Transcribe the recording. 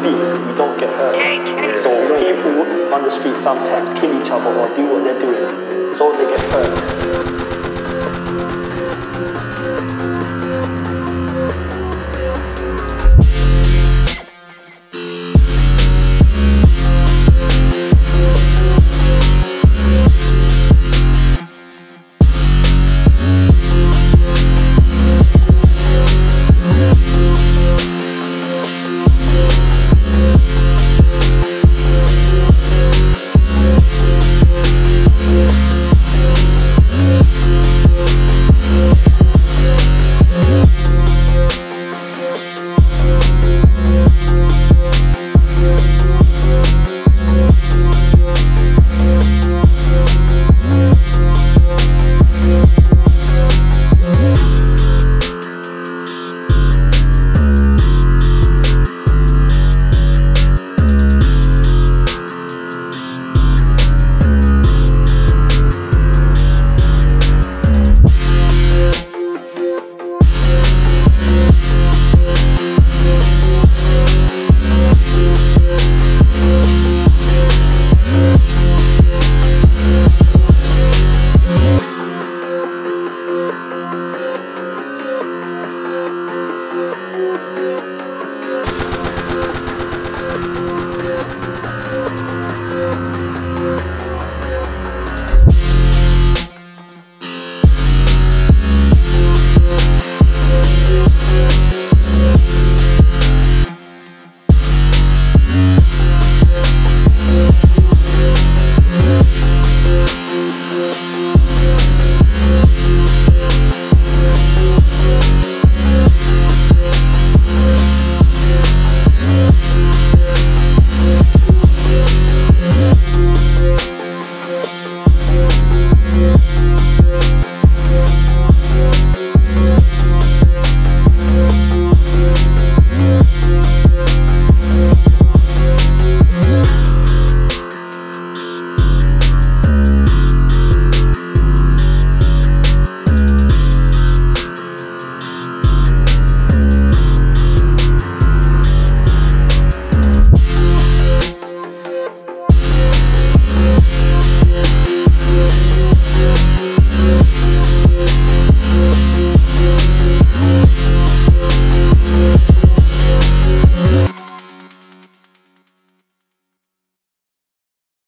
We you don't get hurt. So people on the street sometimes kill each other or do what they're doing, so they get hurt.